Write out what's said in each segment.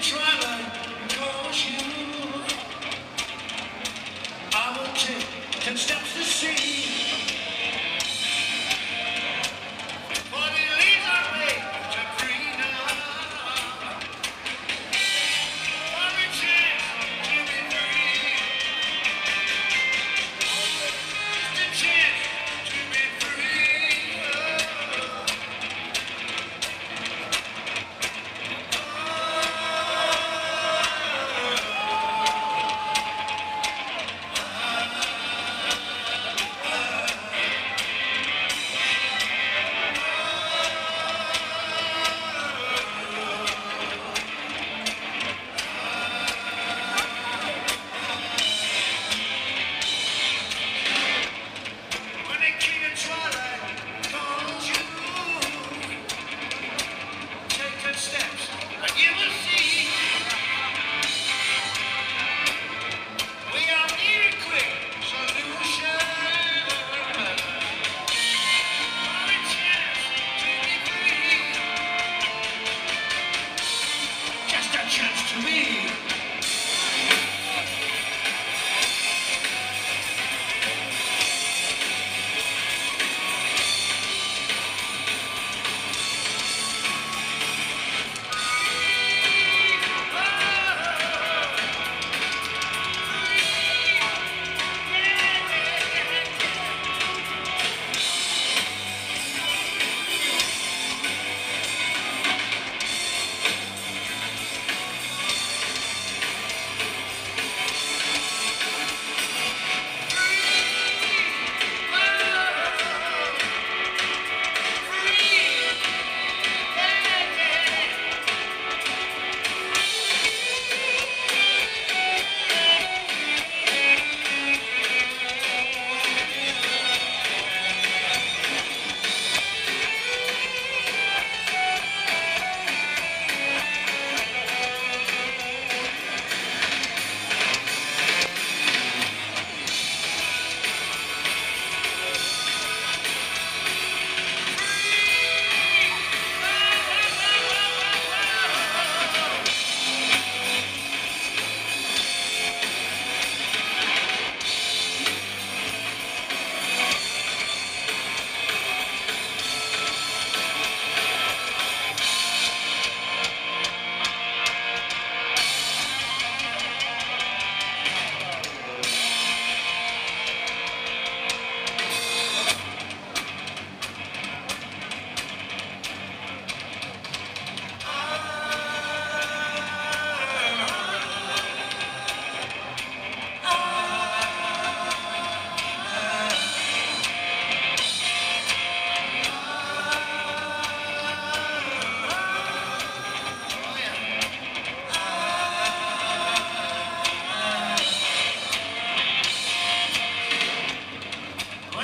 cause you. I will take ten steps.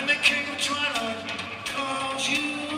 the king of twilight calls you.